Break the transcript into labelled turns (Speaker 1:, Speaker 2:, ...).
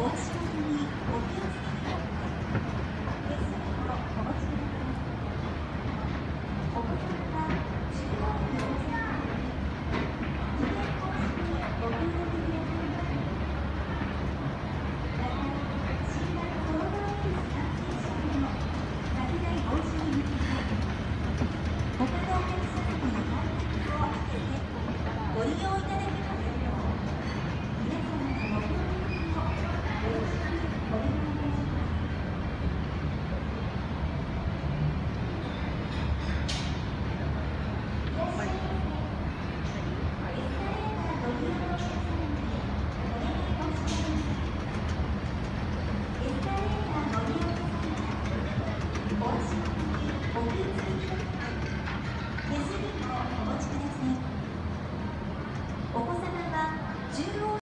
Speaker 1: Boston.